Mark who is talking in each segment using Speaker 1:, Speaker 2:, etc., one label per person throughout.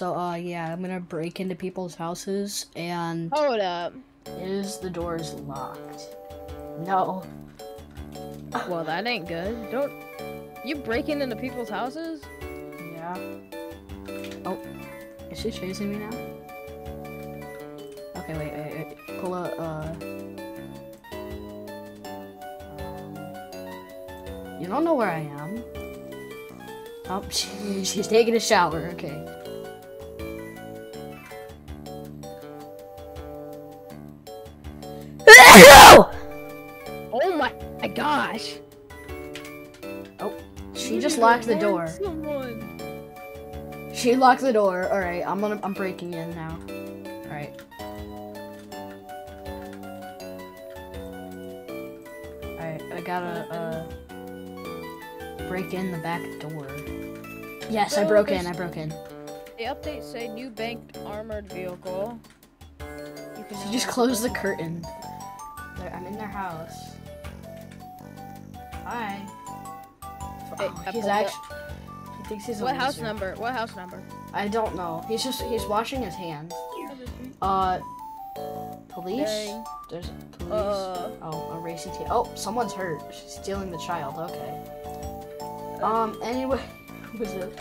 Speaker 1: So, uh, yeah, I'm gonna break into people's houses, and
Speaker 2: Hold up.
Speaker 1: is the doors locked? No.
Speaker 2: Well, that ain't good. Don't. You breaking into people's houses?
Speaker 1: Yeah. Oh, is she chasing me now? Okay, wait, wait, wait. Pull up, uh. um, You don't know where I am. Oh, she, she's taking a shower. Okay. Locked the door.
Speaker 2: Someone.
Speaker 1: She locked the door. All right, I'm gonna. I'm breaking in now. All right. All right, I gotta uh break in the back door. Yes, I broke in. I broke in.
Speaker 2: The updates say new banked armored vehicle. You can
Speaker 1: She just closed the curtain. I'm in their house. Hi. Oh, he's actually. He thinks he's a
Speaker 2: What house number? What house number?
Speaker 1: I don't know. He's just he's washing his hands. Uh, police.
Speaker 2: Dang.
Speaker 1: There's police.
Speaker 2: Uh,
Speaker 1: Oh, a racing team. Oh, someone's hurt. She's stealing the child. Okay. Um. Anyway, is it?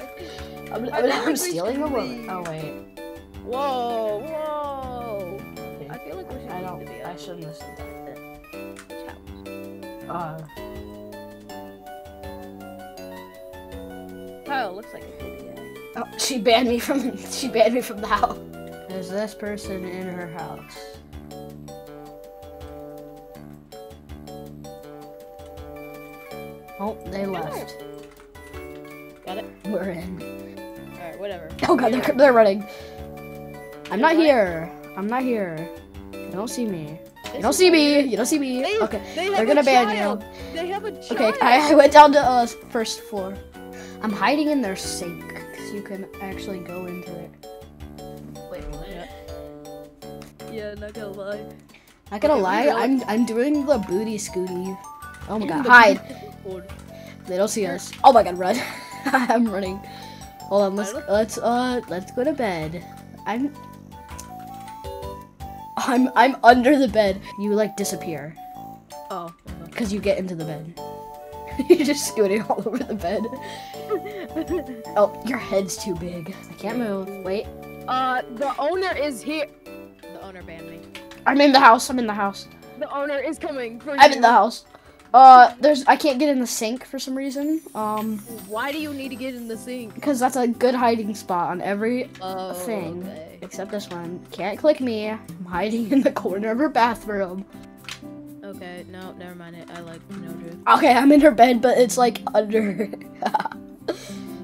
Speaker 1: I'm, I'm, I'm stealing a woman. Oh wait.
Speaker 2: whoa, whoa.
Speaker 1: Okay.
Speaker 2: I feel like we should
Speaker 1: I don't.
Speaker 2: be
Speaker 1: I shouldn't listen to
Speaker 2: this.
Speaker 1: Uh.
Speaker 2: Kyle looks like a good guy.
Speaker 1: Oh, she banned me from. She banned me from the house. Is this person in her house? Oh, they left.
Speaker 2: Got it?
Speaker 1: We're in.
Speaker 2: Alright, whatever.
Speaker 1: Oh god, they're, they're running. I'm not here. I'm not here. You don't see me. You don't
Speaker 2: is
Speaker 1: see me. you don't see me.
Speaker 2: They,
Speaker 1: Okay.
Speaker 2: they
Speaker 1: they're gonna ban you.
Speaker 2: They have a child.
Speaker 1: Okay, I, I went down to uh first floor. I'm hiding in their sink because you can actually go into it. Wait, what?
Speaker 2: Yeah, not gonna lie.
Speaker 1: Not gonna
Speaker 2: Okay,
Speaker 1: lie, I'm I'm doing the booty scooty. Oh my god, hide!
Speaker 2: board.
Speaker 1: They don't see us. Oh my god, run! I'm running. Hold on, let's let's uh let's go to bed. I'm I'm I'm under the bed. You like disappear
Speaker 2: Oh.
Speaker 1: because you get into the bed. You're just scooting all over the bed. Oh, your head's too big. I can't move. Wait,
Speaker 2: uh, the owner is here. The owner banned me.
Speaker 1: I'm in the house. I'm in the house.
Speaker 2: The owner is coming for
Speaker 1: I'm
Speaker 2: you.
Speaker 1: in the house. Uh, there's I can't get in the sink for some reason. Um,
Speaker 2: Why do you need to get in the sink?
Speaker 1: because that's a good hiding spot on every
Speaker 2: Oh,
Speaker 1: thing
Speaker 2: okay.
Speaker 1: except this one. Can't click me. I'm hiding in the corner of her bathroom.
Speaker 2: Okay, no, never mind it. I like no dude.
Speaker 1: Okay, I'm in her bed, but it's like under.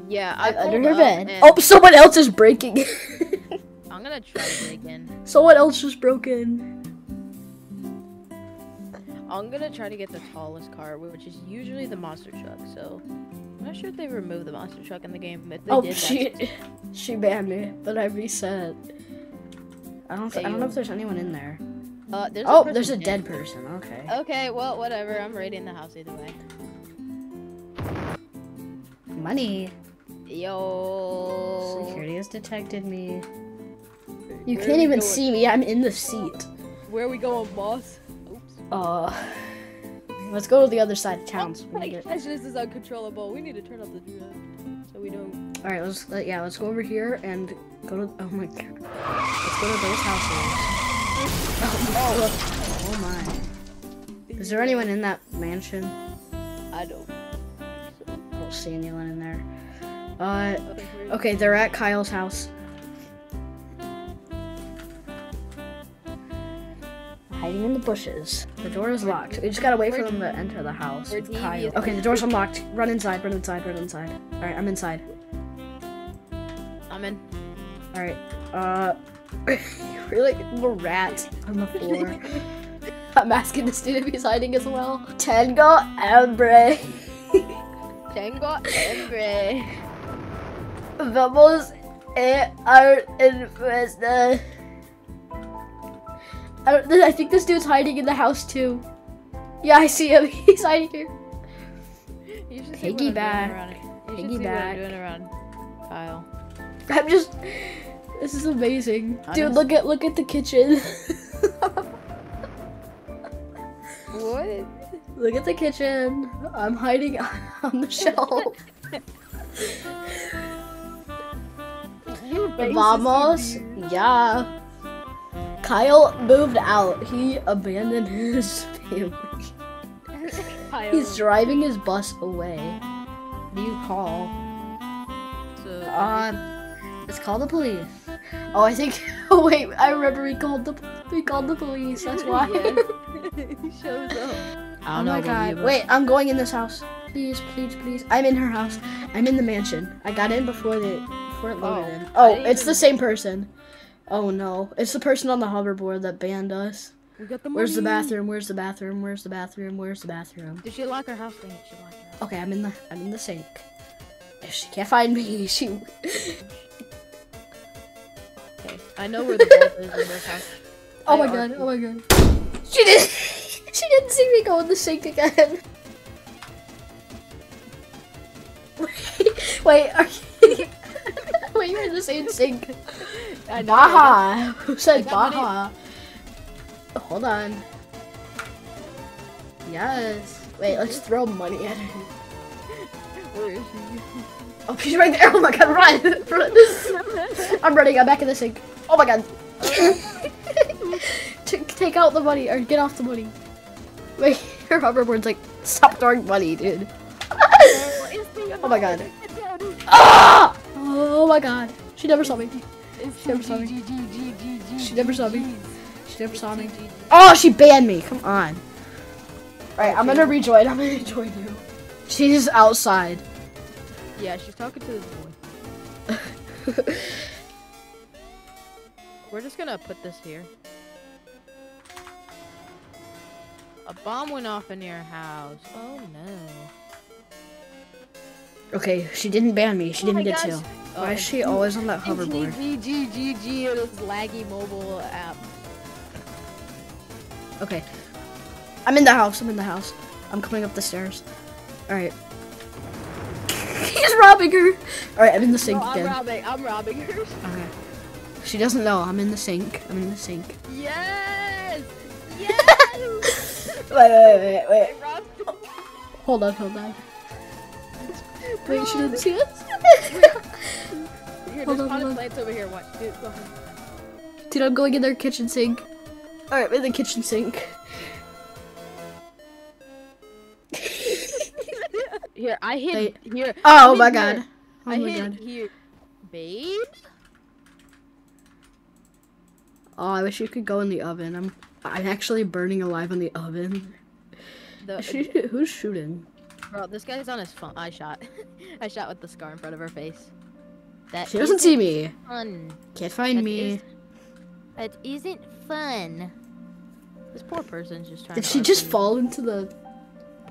Speaker 2: Yeah, I
Speaker 1: under her bed. Oh, someone else is breaking.
Speaker 2: I'm gonna try to break
Speaker 1: someone else just broke in.
Speaker 2: I'm gonna try to get the tallest car, which is usually the monster truck. So I'm not sure if they removed the monster truck in the game. If they
Speaker 1: Oh,
Speaker 2: did,
Speaker 1: she she banned me, but I reset. I don't.
Speaker 2: Hey,
Speaker 1: I don't know if there's anyone in there.
Speaker 2: Uh, there's
Speaker 1: Oh,
Speaker 2: person
Speaker 1: there's a
Speaker 2: dead.
Speaker 1: dead person. Okay.
Speaker 2: Okay, well, whatever. I'm raiding the house either way.
Speaker 1: Money.
Speaker 2: Yo.
Speaker 1: Security has detected me. You
Speaker 2: Where
Speaker 1: can't even
Speaker 2: going?
Speaker 1: see me. I'm in the seat.
Speaker 2: Where are we going, boss? Oops.
Speaker 1: Uh, let's go to the other side of town. So we
Speaker 2: Oh, my
Speaker 1: get...
Speaker 2: gosh, this is uncontrollable. We need to turn up the drift so we don't.
Speaker 1: All right, let's let, yeah, let's go over here and go to. Oh my god. Let's go to those houses. Oh, oh my. Is there anyone in that mansion?
Speaker 2: I don't.
Speaker 1: I don't see anyone in there. Uh,
Speaker 2: Okay.
Speaker 1: they're at Kyle's house. Hiding in the bushes. The door is locked. We just gotta wait for them to enter the house. With Kyle. Okay, the door's unlocked. Run inside, run inside, run inside. Alright, I'm inside.
Speaker 2: I'm in.
Speaker 1: Alright, uh. We're like little rats on the floor. I'm asking this dude if he's hiding as well. Tango Ambre.
Speaker 2: Tango Embre.
Speaker 1: Vamos a our encuesta. I, uh, I think this dude's hiding in the house too. Yeah, I see him. He's hiding here.
Speaker 2: You should see what I'm doing
Speaker 1: Piggyback.
Speaker 2: around it. You should see what I'm
Speaker 1: Piggyback.
Speaker 2: doing around Kyle.
Speaker 1: I'm just. This is amazing.
Speaker 2: I
Speaker 1: Dude, look at look at the kitchen.
Speaker 2: What?
Speaker 1: look at the kitchen. I'm hiding on the shelf. Vamos. Yeah. Kyle moved out. He abandoned his family. He's driving his bus away. What do you call?
Speaker 2: So,
Speaker 1: Um, let's call the police. Oh, I think. Oh wait, I remember we called the we called the police. That's why.
Speaker 2: He shows up. I
Speaker 1: oh my god! Wait, I'm going in this house. Please, please, please. I'm in her house. I'm in the mansion. I got in before the before it
Speaker 2: Oh,
Speaker 1: Oh,
Speaker 2: didn't
Speaker 1: it's the same person. Oh no, it's the person on the hoverboard that banned us.
Speaker 2: We got the
Speaker 1: Where's the bathroom? Where's the bathroom? Where's the bathroom? Where's the bathroom?
Speaker 2: Did she lock her house? Dang it, she locked her house.
Speaker 1: Okay, I'm in the I'm in the sink. If she can't find me, she.
Speaker 2: Okay, I know where the vault is in this house.
Speaker 1: Oh
Speaker 2: I
Speaker 1: my god!
Speaker 2: arced
Speaker 1: Oh my god! She didn't. she didn't see me go in the sink again. Wait, are you? Wait, you're in the same sink. Baja. Who said Baja? Hold on. Yes. Wait, let's throw money at her.
Speaker 2: Where is she?
Speaker 1: Oh, she's right there. Oh my god, run! run. I'm running. I'm back in the sink. Oh my god. Take out the money or get off the money. Wait, your hoverboard's like, stop throwing money, dude. Oh my god. Ah! Oh my god. She never saw me. She never saw me. She never saw me. She never saw me. Oh, she banned me. Come on. Alright, I'm gonna rejoin. I'm gonna join you. She's outside.
Speaker 2: Yeah, she's talking to this boy. We're just gonna put this here. A bomb went off in your house. Oh no.
Speaker 1: Okay, she didn't ban me. She
Speaker 2: Oh
Speaker 1: didn't get
Speaker 2: gosh.
Speaker 1: to.
Speaker 2: Oh,
Speaker 1: Why is she oh. always on that hoverboard?
Speaker 2: GGGG, this laggy mobile app.
Speaker 1: Okay. I'm in the house. I'm in the house. I'm coming up the stairs. Alright. He's robbing her. Alright, I'm in the sink
Speaker 2: No, I'm
Speaker 1: again.
Speaker 2: robbing. I'm robbing her.
Speaker 1: Okay. She doesn't know. I'm in the sink. I'm in the sink.
Speaker 2: Yes. Yes.
Speaker 1: Wait, wait, wait, wait. Hold on, hold on. Wait, she didn't see us?
Speaker 2: Here,
Speaker 1: Hold on, hold on.
Speaker 2: plants over here. Watch. Dude.
Speaker 1: Dude, I'm going in their kitchen sink. Alright, in the kitchen sink.
Speaker 2: Here, I hid
Speaker 1: Wait.
Speaker 2: here.
Speaker 1: Oh
Speaker 2: I'm
Speaker 1: my god.
Speaker 2: here.
Speaker 1: Oh
Speaker 2: I
Speaker 1: my
Speaker 2: hid
Speaker 1: god.
Speaker 2: here. Babe?
Speaker 1: Oh, I wish you could go in the oven. I'm I'm actually burning alive in the oven.
Speaker 2: The,
Speaker 1: Who's shooting?
Speaker 2: Bro, this guy's on his phone. I shot. I shot with the scar in front of her face. That
Speaker 1: She doesn't see me.
Speaker 2: Fun.
Speaker 1: Can't find
Speaker 2: That
Speaker 1: me.
Speaker 2: is- That isn't fun. This poor person's just trying
Speaker 1: Did she just
Speaker 2: RP.
Speaker 1: fall into the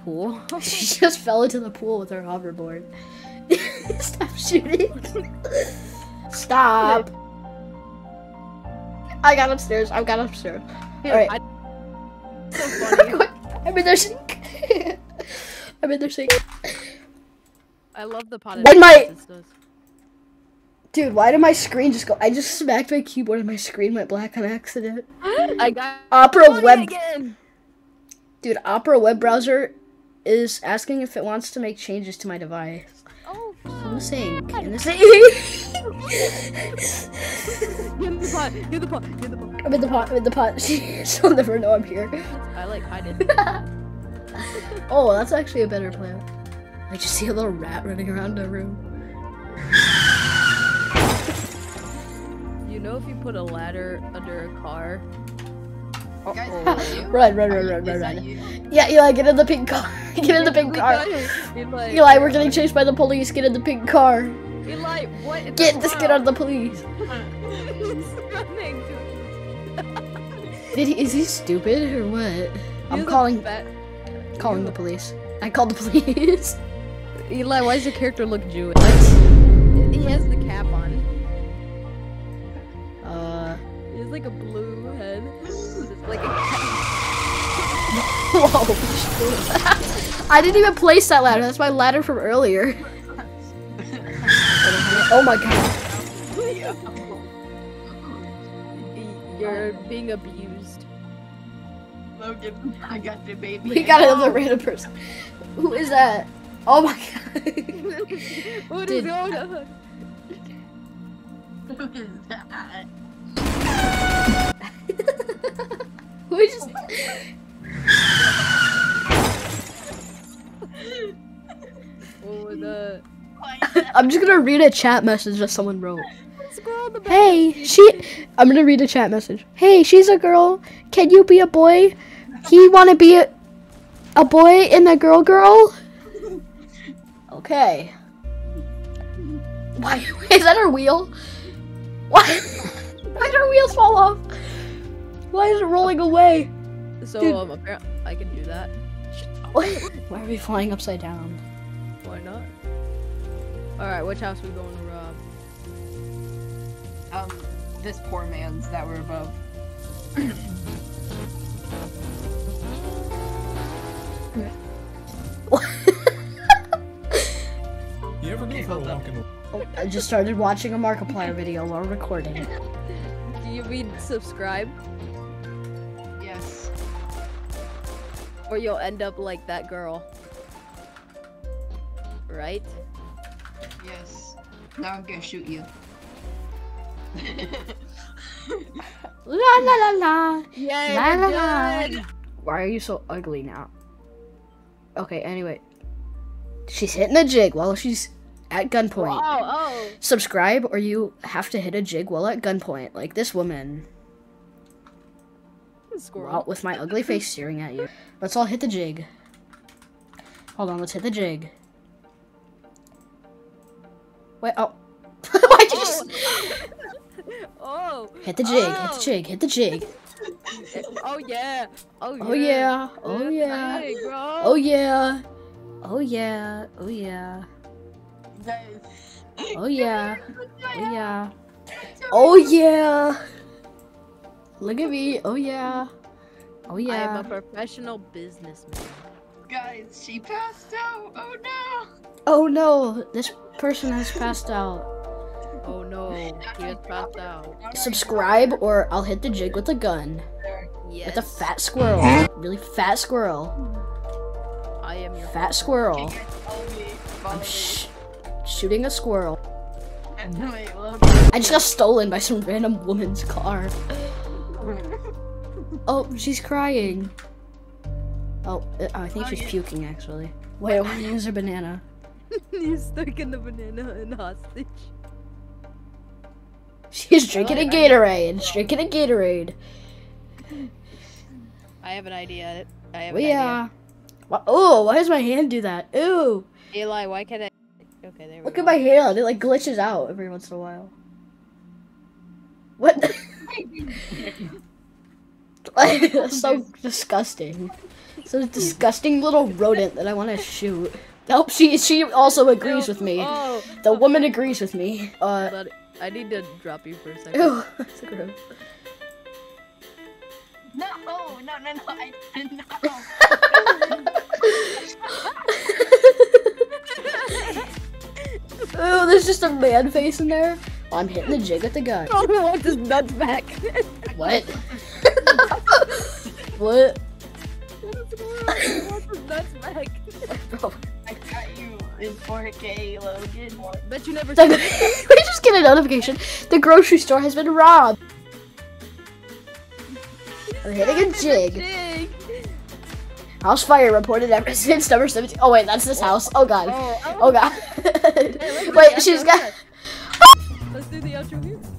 Speaker 2: pool?
Speaker 1: She just fell into the pool with her hoverboard. Stop shooting. Stop. I got upstairs. I got upstairs.
Speaker 2: Here,
Speaker 1: Alright.
Speaker 2: I- so
Speaker 1: in their sink. I'm in their sink.
Speaker 2: I love the potted
Speaker 1: When my-
Speaker 2: plants this does.
Speaker 1: Dude, why did my screen just go? I just smacked my keyboard and my screen went black on accident.
Speaker 2: I got
Speaker 1: Opera web,
Speaker 2: again.
Speaker 1: dude. Opera web browser is asking if it wants to make changes to my device.
Speaker 2: Oh,
Speaker 1: In the sink. In the sink.
Speaker 2: get in the pot. Get in the pot. Get in the pot.
Speaker 1: I'm in the pot. I'm in the pot. She'll never know I'm here.
Speaker 2: I like hiding.
Speaker 1: Oh, that's actually a better plan. I just see a little rat running around the room.
Speaker 2: You know, if you put a ladder under a car.
Speaker 3: Guys,
Speaker 2: Uh-oh.
Speaker 1: Run, run,
Speaker 3: Are
Speaker 1: run, run, run, run. Yeah, Eli, get in the pink car. Get in the pink car.
Speaker 2: Eli,
Speaker 1: Eli, we're getting chased by the police. Get in the pink car.
Speaker 2: Eli, what? in
Speaker 1: Get
Speaker 2: the
Speaker 1: this kid out of the police. Did he, is he stupid or what? I'm calling
Speaker 2: fat-
Speaker 1: calling the police. I called the police.
Speaker 2: Eli, why does your character look Jewish? He has the cap on.
Speaker 1: Uh.
Speaker 2: He has like a blue head. Like a.
Speaker 1: Whoa. I didn't even place that ladder. That's my ladder from earlier. oh my god.
Speaker 2: You're being abused.
Speaker 3: Logan, I got the baby.
Speaker 1: We got another random person. Who is that? Oh my god.
Speaker 2: What is
Speaker 1: Did-
Speaker 2: going on?
Speaker 3: Who is that?
Speaker 1: Who is just
Speaker 2: What was that?
Speaker 1: I'm just gonna read a chat message that someone wrote.
Speaker 2: Scroll the back.
Speaker 1: Hey, she. I'm gonna read a chat message. Hey, she's a girl. Can you be a boy? He wanna be a, a boy and a girl girl? Okay. Why is that her wheel? Why? Why did her wheels fall off? Why is it rolling away?
Speaker 2: So
Speaker 1: Dude.
Speaker 2: um, apparently I can do that.
Speaker 1: Why are we flying upside down?
Speaker 2: Why not? All right, which house we going to rob?
Speaker 3: Um, this poor man's that we're above.
Speaker 4: You ever go for a walk in the oh,
Speaker 1: I just started watching a Markiplier video while recording.
Speaker 2: Do you mean subscribe,
Speaker 3: Yes.
Speaker 2: or you'll end up like that girl? Right?
Speaker 3: Yes. Now I'm gonna shoot you.
Speaker 1: La la la la.
Speaker 2: Yeah,
Speaker 1: La, la, la. Why are you so ugly now? Okay, anyway. She's hitting a jig while she's at gunpoint.
Speaker 2: Oh, oh.
Speaker 1: Subscribe or you have to hit a jig while at gunpoint, like this woman.
Speaker 2: Squirrel.
Speaker 1: With my ugly face staring at you. Let's all hit the jig. Hold on, let's hit the jig. Wait, oh. Why'd you just...
Speaker 2: Oh.
Speaker 1: Hit the jig, hit
Speaker 2: Oh.
Speaker 1: the jig, hit the jig.
Speaker 2: Oh yeah. Oh yeah.
Speaker 1: Oh yeah, oh yeah. Oh yeah. Oh yeah, oh yeah.
Speaker 3: Guys.
Speaker 1: Oh, oh yeah. Oh yeah. Oh yeah. Look at me. Oh yeah. Oh
Speaker 2: I am
Speaker 1: yeah.
Speaker 2: a professional businessman.
Speaker 3: Guys, she passed out. Oh no.
Speaker 1: Oh no, this person has passed out.
Speaker 2: Oh no, he has passed out.
Speaker 1: Subscribe or I'll hit the jig with a gun.
Speaker 2: Yes.
Speaker 1: With a fat squirrel. Really fat squirrel.
Speaker 2: I am your
Speaker 1: Fat squirrel.
Speaker 3: Follow me. Follow
Speaker 1: I'm
Speaker 3: me.
Speaker 1: sh- shooting a squirrel. I just got stolen by some random woman's car. Oh, she's crying. Oh, uh, I think she's puking actually. Wait, why is her banana?
Speaker 2: He's stuck in the banana and hostage.
Speaker 1: She's drinking a Gatorade. She's drinking a Gatorade.
Speaker 2: I have an idea. I have
Speaker 1: Oh
Speaker 2: an
Speaker 1: yeah. Wha- Oh, why does my hand do that? Ooh.
Speaker 2: Eli, why can't I? Okay, there we
Speaker 1: look
Speaker 2: go.
Speaker 1: at my hand. It like glitches out every once in a while. What? like, that's so disgusting. So disgusting little rodent that I want to shoot. Nope, she she also agrees with me.
Speaker 2: Oh,
Speaker 1: The woman agrees with me. Uh,
Speaker 2: I need to drop you for a second.
Speaker 1: ew. That's gross.
Speaker 3: No, no, no, no, I did
Speaker 1: Ooh, there's just a man face in there. Oh, I'm hitting the jig with the gun.
Speaker 2: Oh, I want his nuts back.
Speaker 1: What? what?
Speaker 2: I want his nuts back.
Speaker 1: Bro,
Speaker 3: I got you in 4K, Logan.
Speaker 2: Bet you never.
Speaker 1: the-
Speaker 2: seen
Speaker 1: we just get a notification. The grocery store has been robbed. I'm hitting a jig. House fire reported ever since number 17. Oh wait, that's this house. Oh god.
Speaker 2: Oh, oh.
Speaker 1: Oh god.
Speaker 2: let's
Speaker 1: wait, she's got.
Speaker 2: Let's do the outro here.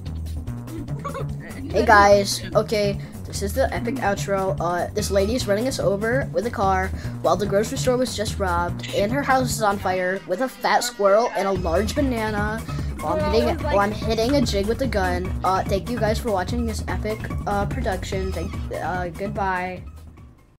Speaker 1: Hey guys, okay, this is the epic outro. Uh, this lady is running us over with a car while the grocery store was just robbed, and her house is on fire with a fat squirrel and a large banana. While I'm hitting, while I'm hitting a jig with a gun. Uh, thank you guys for watching this epic uh, production. Thank, uh, goodbye.